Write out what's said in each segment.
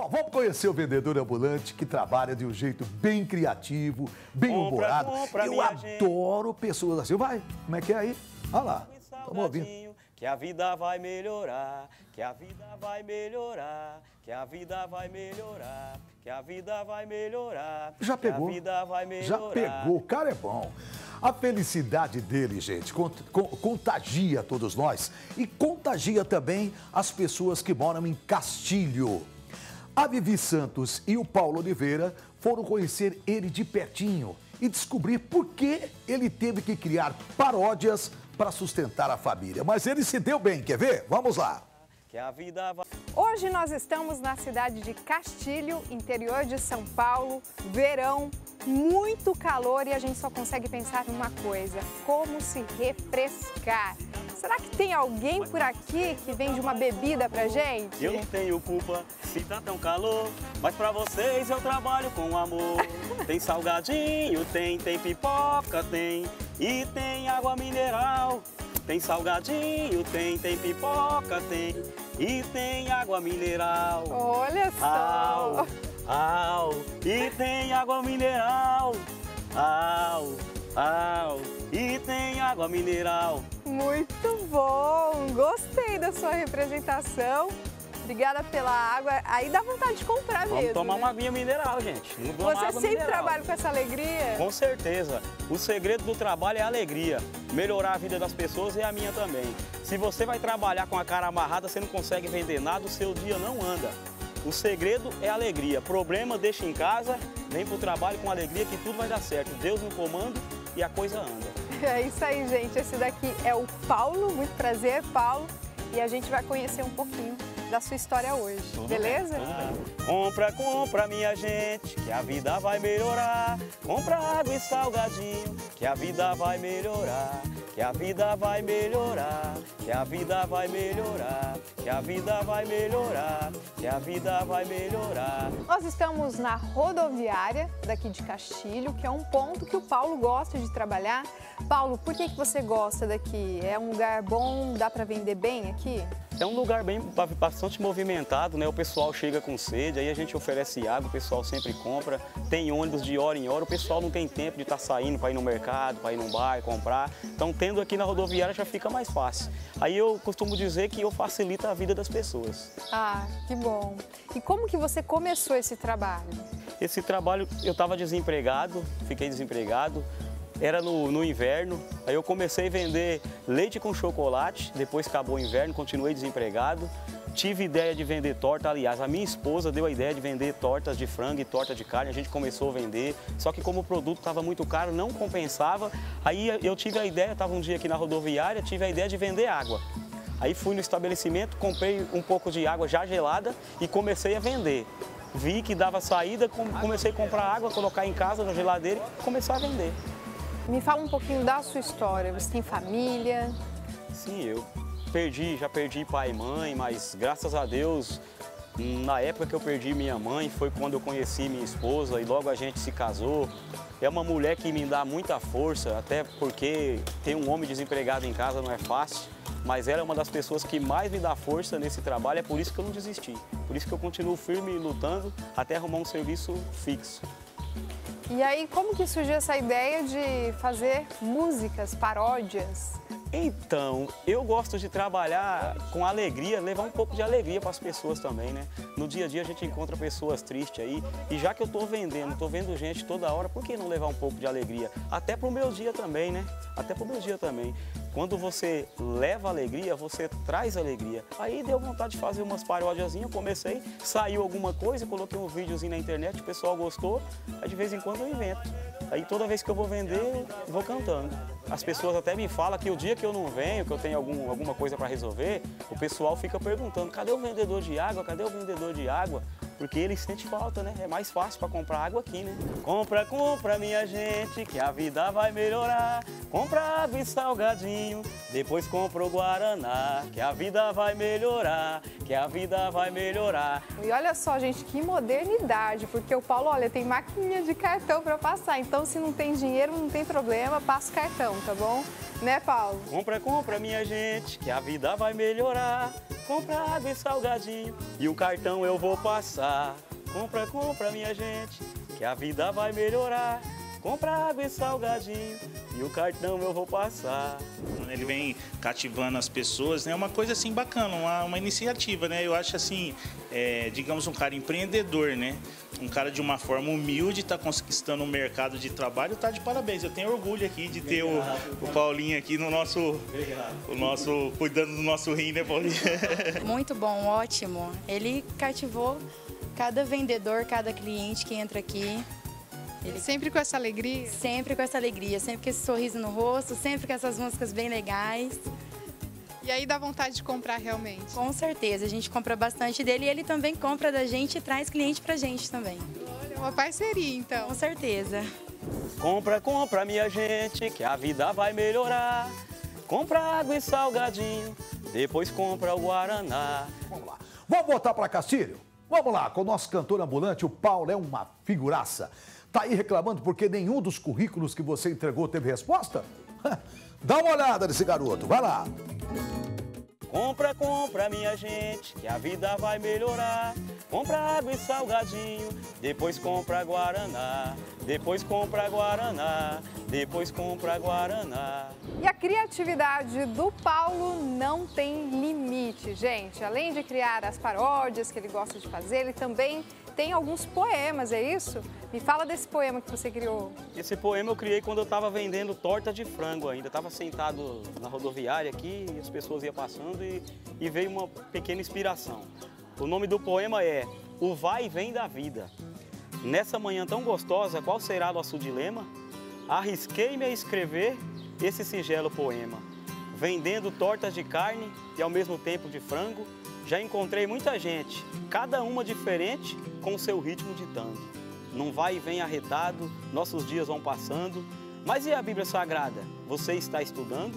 Bom, vamos conhecer o vendedor ambulante que trabalha de um jeito bem criativo, bem humorado. Eu adoro gente. pessoas assim. Vai, como é que é aí? Olha lá, estamos ouvindo. Que a vida vai melhorar, que a vida vai melhorar, que a vida vai melhorar, que a vida vai melhorar. Já pegou? Melhorar. Já pegou, o cara é bom. A felicidade dele, gente, contagia todos nós e contagia também as pessoas que moram em Castilho. A Vivi Santos e o Paulo Oliveira foram conhecer ele de pertinho e descobrir por que ele teve que criar paródias para sustentar a família. Mas ele se deu bem, quer ver? Vamos lá. Hoje nós estamos na cidade de Castilho, interior de São Paulo, verão, muito calor e a gente só consegue pensar numa coisa: como se refrescar. Será que tem alguém por aqui que vende uma bebida pra gente? Eu não tenho culpa se tá tão calor, mas pra vocês eu trabalho com amor. tem salgadinho, tem, tem pipoca, tem, e tem água mineral. Tem salgadinho, tem, tem pipoca, tem, e tem água mineral. Olha só! Au, au, e tem água mineral. Au, e tem água mineral. Muito bom! Gostei da sua representação. Obrigada pela água. Aí dá vontade de comprar Vamos mesmo. tomar né? uma aguinha mineral, gente. Você sempre mineral. trabalha com essa alegria? Com certeza. O segredo do trabalho é a alegria. Melhorar a vida das pessoas e a minha também. Se você vai trabalhar com a cara amarrada, você não consegue vender nada, o seu dia não anda. O segredo é a alegria. Problema deixa em casa, vem para o trabalho com alegria que tudo vai dar certo. Deus no comando e a coisa anda. É isso aí, gente. Esse daqui é o Paulo. Muito prazer, Paulo. E a gente vai conhecer um pouquinho da sua história hoje, tudo beleza? Bem, bem. Compra, compra, minha gente, que a vida vai melhorar. Compra água e salgadinho, que a vida vai melhorar. Que a vida vai melhorar, que a vida vai melhorar, que a vida vai melhorar, que a vida vai melhorar. Nós estamos na rodoviária daqui de Castilho, que é um ponto que o Paulo gosta de trabalhar. Paulo, por que, que você gosta daqui? É um lugar bom, dá para vender bem aqui? É um lugar bem bastante movimentado, né? O pessoal chega com sede, aí a gente oferece água, o pessoal sempre compra. Tem ônibus de hora em hora, o pessoal não tem tempo de estar tá saindo para ir no mercado, para ir num bar, comprar. Então, tendo aqui na rodoviária já fica mais fácil. Aí eu costumo dizer que eu facilito a vida das pessoas. Ah, que bom. E como que você começou esse trabalho? Esse trabalho, eu estava desempregado, fiquei desempregado era no, no, inverno. Aí eu comecei a vender leite com chocolate, depois acabou o inverno, continuei desempregado. Tive ideia de vender torta, aliás, a minha esposa deu a ideia de vender tortas de frango e torta de carne, a gente começou a vender, só que como o produto estava muito caro, não compensava. Aí eu tive a ideia, estava um dia aqui na rodoviária, tive a ideia de vender água. Aí fui no estabelecimento, comprei um pouco de água já gelada e comecei a vender. Vi que dava saída, comecei a comprar água, colocar em casa na geladeira e começar a vender. Me fala um pouquinho da sua história. Você tem família? Sim, eu perdi, já perdi pai e mãe, mas graças a Deus, na época que eu perdi minha mãe, foi quando eu conheci minha esposa e logo a gente se casou. É uma mulher que me dá muita força, até porque ter um homem desempregado em casa não é fácil, mas ela é uma das pessoas que mais me dá força nesse trabalho, é por isso que eu não desisti. Por isso que eu continuo firme lutando até arrumar um serviço fixo. E aí, como que surgiu essa ideia de fazer músicas, paródias? Então, eu gosto de trabalhar com alegria, levar um pouco de alegria para as pessoas também, né? No dia a dia a gente encontra pessoas tristes aí, e já que eu estou vendendo, estou vendo gente toda hora, por que não levar um pouco de alegria? Até para o meu dia também, né? Até para o meu dia também. Quando você leva alegria, você traz alegria. Aí deu vontade de fazer umas paródiazinhas, comecei, saiu alguma coisa, coloquei um videozinho na internet, o pessoal gostou, aí de vez em quando eu invento. Aí toda vez que eu vou vender, vou cantando. As pessoas até me falam que o dia que eu não venho, que eu tenho algum, alguma coisa para resolver, o pessoal fica perguntando, cadê o vendedor de água, cadê o vendedor de água? Porque ele sente falta, né? É mais fácil para comprar água aqui, né? Compra, compra, minha gente, que a vida vai melhorar. Compra água e salgadinho, depois compra o Guaraná, que a vida vai melhorar, que a vida vai melhorar. E olha só, gente, que modernidade, porque o Paulo, olha, tem maquininha de cartão para passar, então se não tem dinheiro, não tem problema, passa o cartão, tá bom? Né, Paulo? Compra, compra, minha gente, que a vida vai melhorar. Compra água e salgadinho e o cartão eu vou passar. Compra, compra, minha gente, que a vida vai melhorar. Compra água e salgadinho e o cartão eu vou passar. Ele vem cativando as pessoas, né? É uma coisa assim bacana, uma, uma iniciativa, né? Eu acho assim, é, digamos, um cara empreendedor, né? Um cara de uma forma humilde, está conquistando um mercado de trabalho, tá de parabéns. Eu tenho orgulho aqui de ter o, o, Paulinho aqui no nosso, o nosso, cuidando do nosso rim, né, Paulinho? Muito bom, ótimo. Ele cativou cada vendedor, cada cliente que entra aqui. Ele sempre com essa alegria? Sempre com essa alegria, sempre com esse sorriso no rosto, sempre com essas músicas bem legais. E aí dá vontade de comprar realmente? Com certeza, a gente compra bastante dele e ele também compra da gente e traz cliente pra gente também. Olha, uma parceria então. Com certeza. Compra, compra, minha gente, que a vida vai melhorar. Compra água e salgadinho, depois compra o Guaraná. Vamos lá. Vamos voltar para Castilho? Vamos lá, com o nosso cantor ambulante, o Paulo é uma figuraça. Tá aí reclamando porque nenhum dos currículos que você entregou teve resposta? Dá uma olhada nesse garoto, vai lá. Compra, compra, minha gente, que a vida vai melhorar. Compra água e salgadinho, depois compra Guaraná. Depois compra Guaraná, depois compra Guaraná. E a criatividade do Paulo não tem limite, gente. Além de criar as paródias que ele gosta de fazer, ele também tem alguns poemas, é isso? Me fala desse poema que você criou. Esse poema eu criei quando eu estava vendendo torta de frango ainda. Estava sentado na rodoviária aqui as pessoas iam passando e, e veio uma pequena inspiração. O nome do poema é O Vai e Vem da Vida. Nessa manhã tão gostosa, qual será nosso dilema? Arrisquei-me a escrever esse singelo poema. Vendendo tortas de carne e ao mesmo tempo de frango, já encontrei muita gente, cada uma diferente, com seu ritmo ditando. Não vai e vem arretado, nossos dias vão passando. Mas e a Bíblia Sagrada? Você está estudando?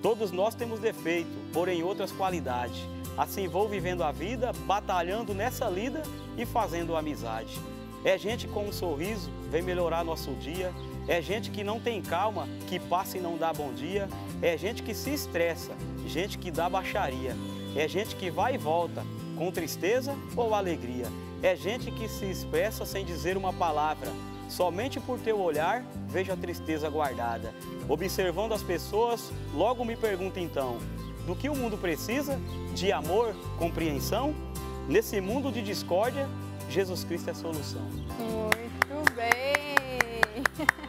Todos nós temos defeito, porém outras qualidades. Assim vou vivendo a vida, batalhando nessa lida e fazendo amizade. É gente com um sorriso, vem melhorar nosso dia. É gente que não tem calma, que passa e não dá bom dia. É gente que se estressa, gente que dá baixaria. É gente que vai e volta, com tristeza ou alegria. É gente que se expressa sem dizer uma palavra. Somente por teu olhar vejo a tristeza guardada. Observando as pessoas, logo me pergunto então: do que o mundo precisa? De amor, compreensão? Nesse mundo de discórdia, Jesus Cristo é a solução. Muito bem!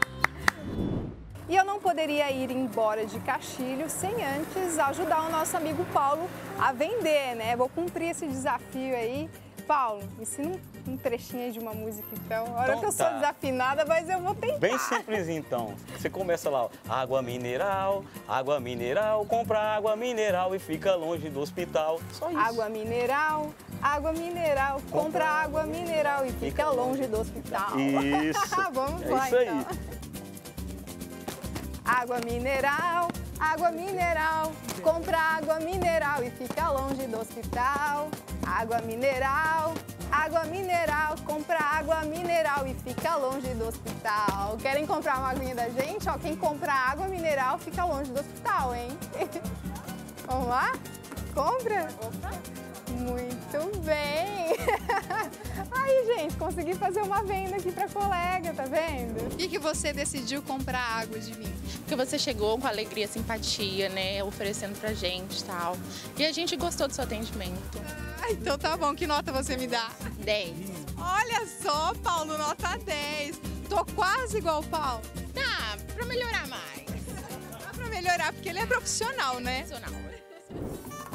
E eu não poderia ir embora de Castilho sem antes ajudar o nosso amigo Paulo a vender, né? Vou cumprir esse desafio aí. Paulo, ensina um trechinho aí de uma música então. Olha então, que eu tá. sou desafinada, mas eu vou tentar. Bem simples então. Você começa lá, ó, água mineral, água mineral, compra água mineral e fica longe do hospital. Só isso. Água mineral, água mineral, compra, compra água mineral e fica, fica longe do hospital. Isso. Vamos é lá isso então. Água mineral, água mineral, compra água mineral e fica longe do hospital. Água mineral, água mineral, compra água mineral e fica longe do hospital. Querem comprar uma aguinha da gente? Ó, quem compra água mineral fica longe do hospital, hein? Vamos lá? Compra? Opa! Muito bem! Aí, gente, consegui fazer uma venda aqui para colega, tá vendo? E que você decidiu comprar água de mim? Porque você chegou com alegria, simpatia, né? Oferecendo pra gente e tal. E a gente gostou do seu atendimento. Ah, então tá bom. Que nota você me dá? 10. Olha só, Paulo, nota 10. Tô quase igual o Paulo. Tá, pra melhorar mais. Dá pra melhorar, porque ele é profissional, né? Profissional.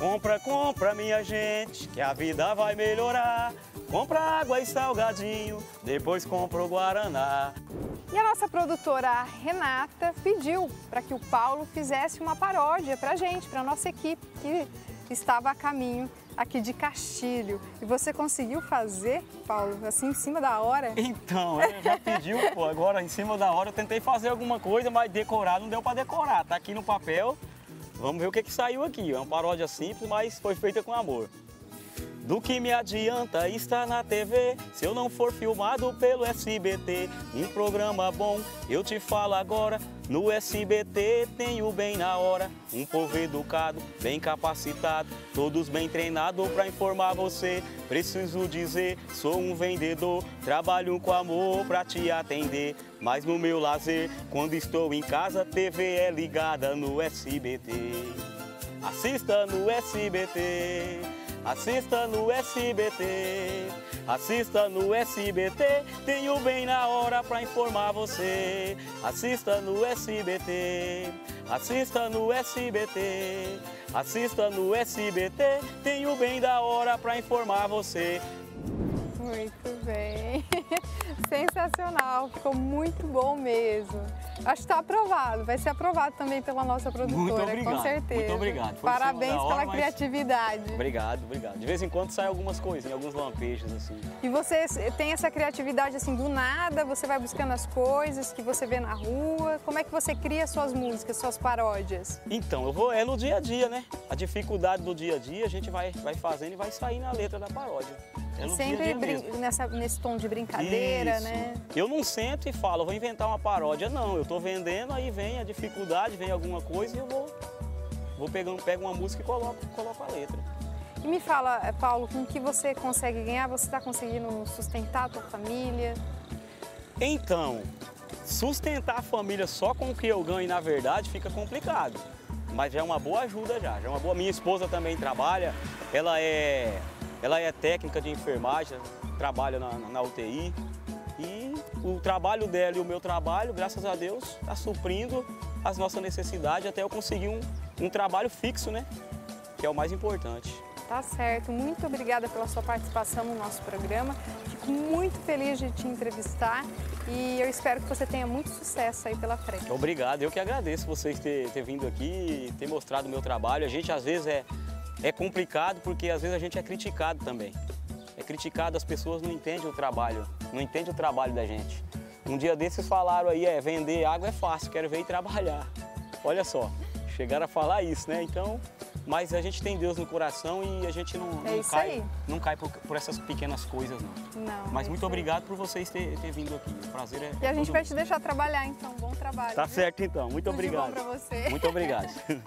Compra, compra, minha gente, que a vida vai melhorar. Compra água e salgadinho, depois compra o Guaraná. E a nossa produtora Renata pediu para que o Paulo fizesse uma paródia para a gente, para a nossa equipe, que estava a caminho aqui de Castilho. E você conseguiu fazer, Paulo, assim em cima da hora? Então, já pediu, pô, agora em cima da hora eu tentei fazer alguma coisa, mas decorar não deu para decorar. Tá aqui no papel, Vamos ver o que, que saiu aqui. É uma paródia simples, mas foi feita com amor. Do que me adianta estar na TV se eu não for filmado pelo SBT? Um programa bom, eu te falo agora. No SBT tem o bem na hora. Um povo educado, bem capacitado, todos bem treinados para informar você. Preciso dizer, sou um vendedor, trabalho com amor para te atender. Mas no meu lazer, quando estou em casa, TV é ligada no SBT. Assista no SBT. Assista no SBT, assista no SBT, tenho bem na hora pra informar você. Assista no SBT, assista no SBT, assista no SBT, tenho bem da hora pra informar você. Muito. Sensacional, ficou muito bom mesmo. Acho que está aprovado, vai ser aprovado também pela nossa produtora, muito obrigado, com certeza. Muito obrigado. Foi Parabéns hora, pela mas... criatividade. Obrigado, obrigado. De vez em quando sai algumas coisinhas, alguns lampejos assim. E você tem essa criatividade assim do nada, você vai buscando as coisas que você vê na rua. Como é que você cria suas músicas, suas paródias? Então, eu vou é no dia a dia, né? A dificuldade do dia a dia a gente vai vai fazendo e vai sair na letra da paródia. Sempre nessa, nesse tom de brincadeira, Isso. né? Eu não sento e falo, vou inventar uma paródia. Não, eu estou vendendo, aí vem a dificuldade, vem alguma coisa e eu vou, vou pegando, pego uma música e coloco, coloco a letra. E me fala, eh, Paulo, com que você consegue ganhar? Você está conseguindo sustentar a tua família? Então, sustentar a família só com o que eu ganho, na verdade, fica complicado. Mas já é uma boa ajuda já, já é uma boa. Minha esposa também trabalha, ela é ela é técnica de enfermagem, trabalha na, na UTI. E o trabalho dela e o meu trabalho, graças a Deus, está suprindo as nossas necessidades até eu conseguir um, um trabalho fixo, né? Que é o mais importante. Tá certo. Muito obrigada pela sua participação no nosso programa. Fico muito feliz de te entrevistar e eu espero que você tenha muito sucesso aí pela frente. Obrigado. Eu que agradeço vocês ter, ter vindo aqui, ter mostrado o meu trabalho. A gente às vezes é é complicado porque às vezes a gente é criticado também. É criticado, as pessoas não entendem o trabalho, não entendem o trabalho da gente. Um dia desses falaram aí, é, vender água é fácil, quero ver e trabalhar. Olha só, chegaram a falar isso, né? Então, mas a gente tem Deus no coração e a gente não, é não cai, não cai por, por, essas pequenas coisas, não. Não. Mas é muito obrigado por vocês terem ter vindo aqui. O prazer é. E a gente vai te deixar trabalhar, então. Bom trabalho. Tá viu? certo, então. Muito Tudo obrigado. De bom pra você. Muito obrigado.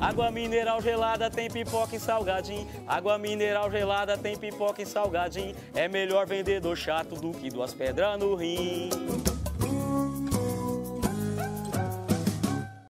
Água mineral gelada tem pipoca e salgadinho. Água mineral gelada tem pipoca e salgadinho. É melhor vendedor chato do que duas pedras no rim.